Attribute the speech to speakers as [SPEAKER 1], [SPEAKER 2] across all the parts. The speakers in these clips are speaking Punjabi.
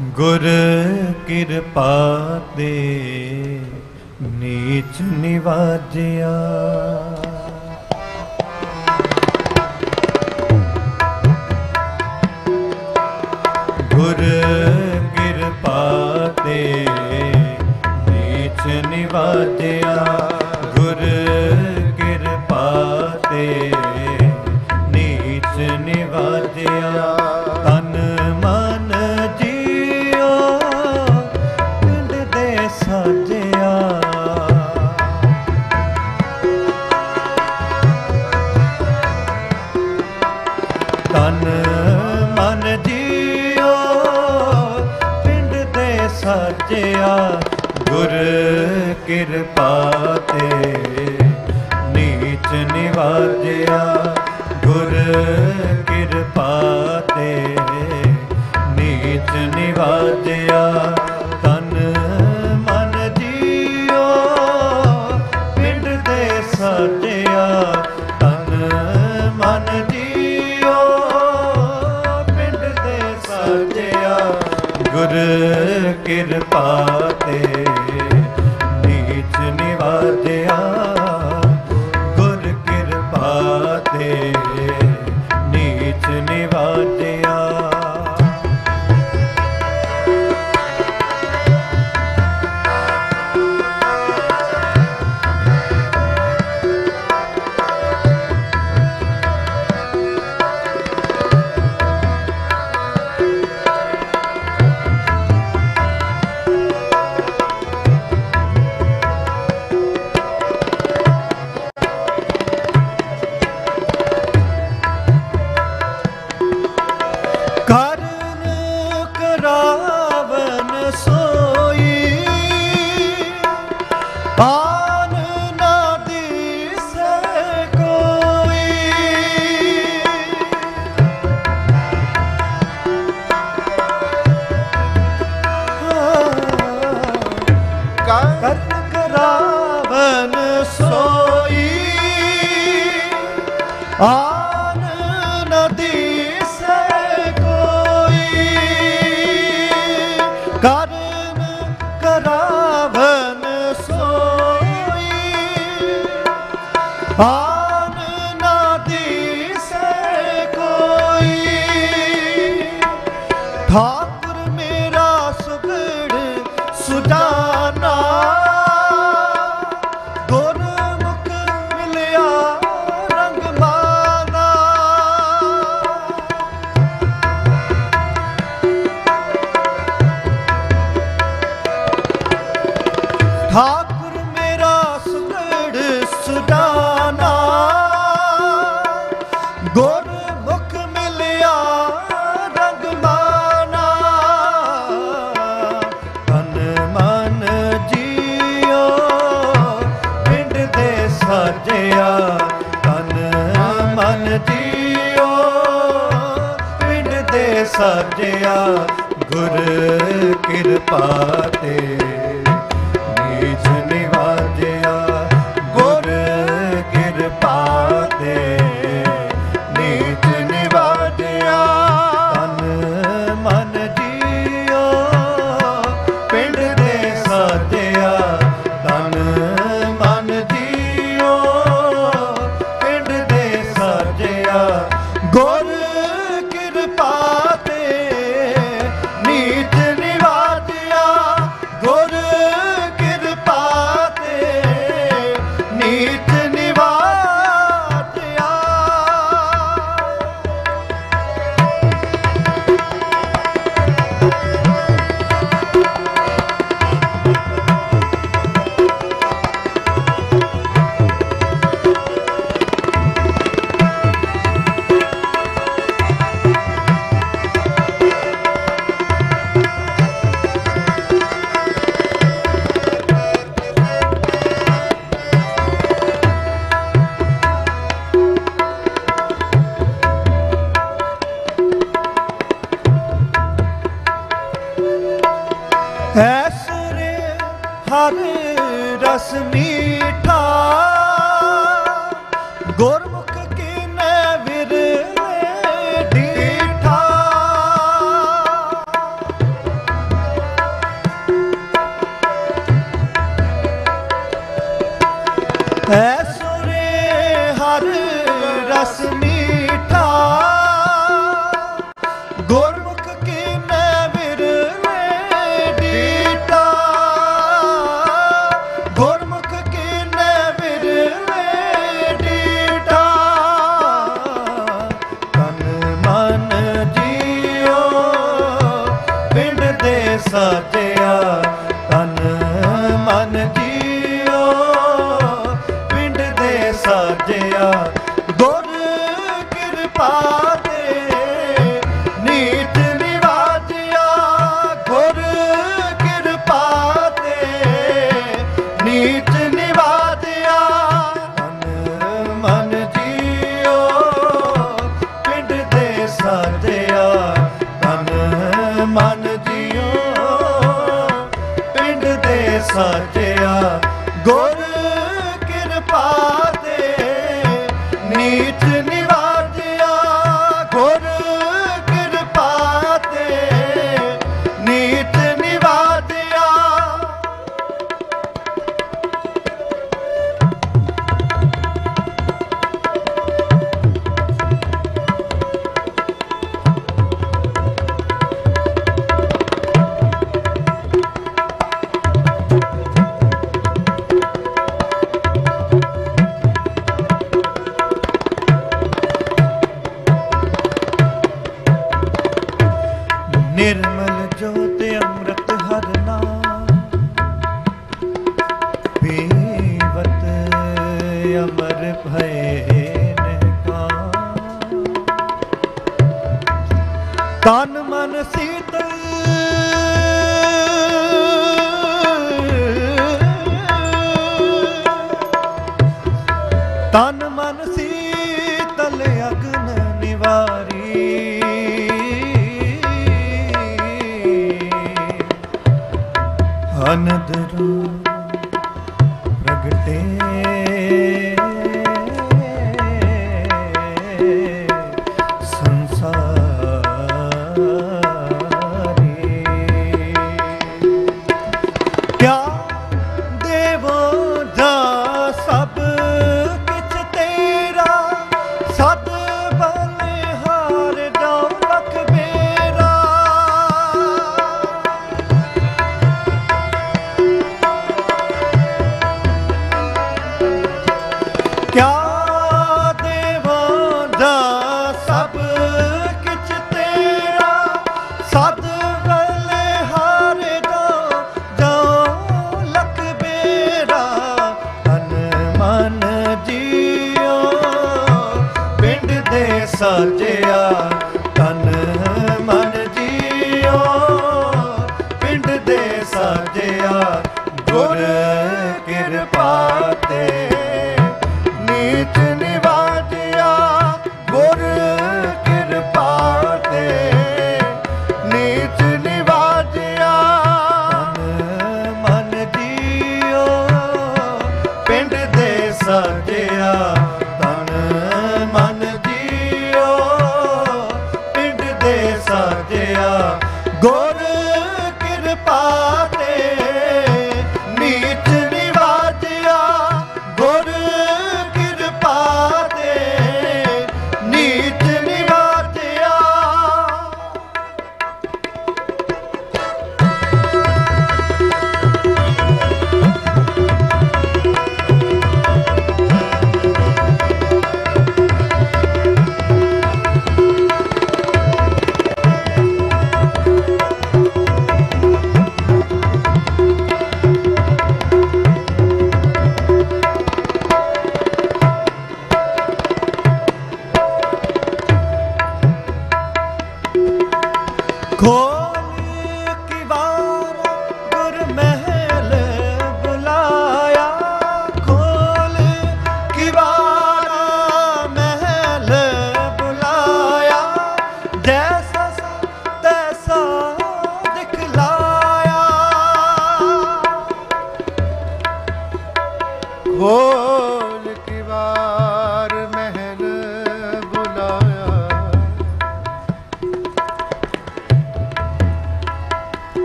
[SPEAKER 1] ਗੁਰ ਕਿਰਪਾ ਦੇ ਨੀਚ ਨਿਵਾਜਿਆ। ਗੁਰ ਕਿਰਪਾ ਦੇ ਨੀਚ ਨਿਵਾਜਿਆ। ਨੀਚ ਨਿਵਾਜਿਆ, ਗੁਰ ਕਿਰਪਾ ਨੀਚ ਨਿਵਾਜਿਆ, ਤਨ ਮਨ ਜੀਓ। ਪਿੰਡ ਦੇ ਸਾਜਿਆ, ਤਨ ਮਨ ਜੀਓ। ਪਿੰਡ ਦੇ ਸਾਜਿਆ, ਗੁਰ ਕਿਰਪਾ ਤੇ। 啊。ਸਾਜਿਆ ਗੁਰ ਕਿਰਪਾ ਤੇ। Kashmir. ਸਾਜਿਆ। ਗੁਰ ਕਿਰਪਾ ਤੇ ਨੀਤ ਨਿਵਾਜਿਆ। ਗੁਰ ਕਿਰਪਾ ਤੇ ਨੀਤ ਨਿਵਾਜਿਆ। ਮਨ ਮਨ ਜੀਓ, ਪਿੰਡ ਦੇ ਸਾਜਿਆ। ਮਨ ਮਨ ਜੀਓ, ਪਿੰਡ ਦੇ ਸਾਜਿਆ। ਗੁਰ ਤਨ ਮਨ ਸੀਤਲ ਤਨ ਮਨ ਸੀਤਲ ਅਗਨ ਨਿਵਾਰੀ। ਅਨੰਦ ਪ੍ਰਗਟੇ।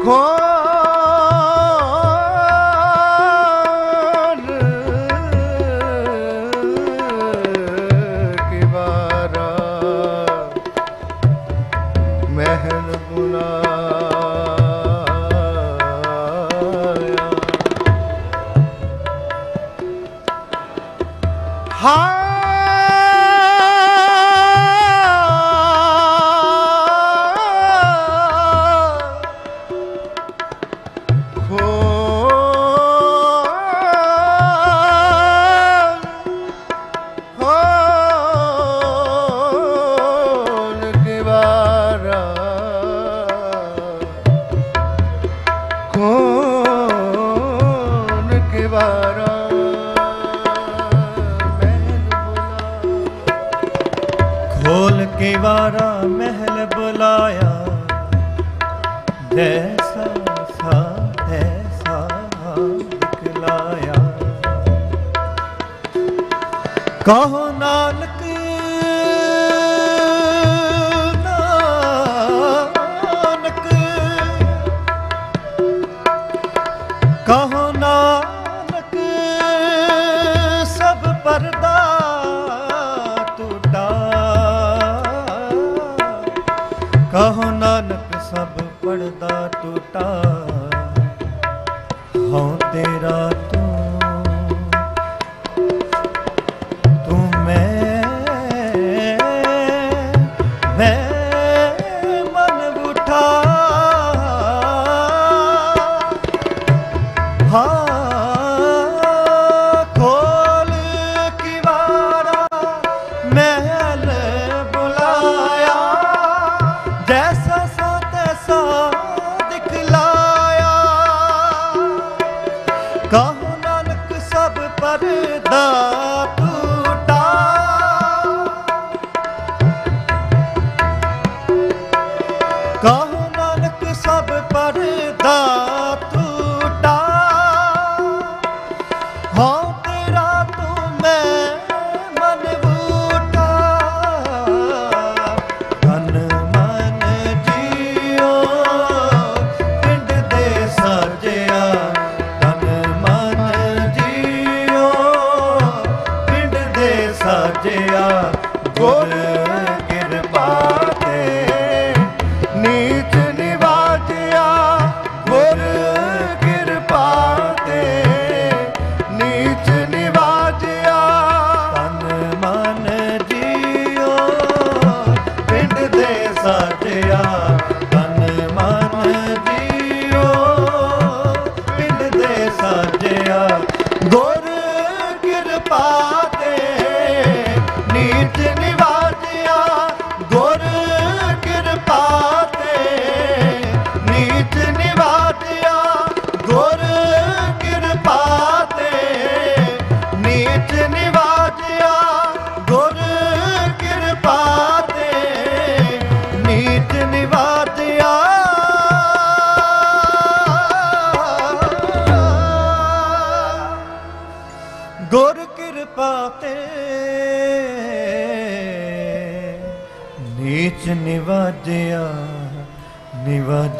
[SPEAKER 1] খোঁজ के वारा महल बुलाया। जैसा सा ऐसा कहो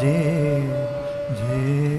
[SPEAKER 1] जे जे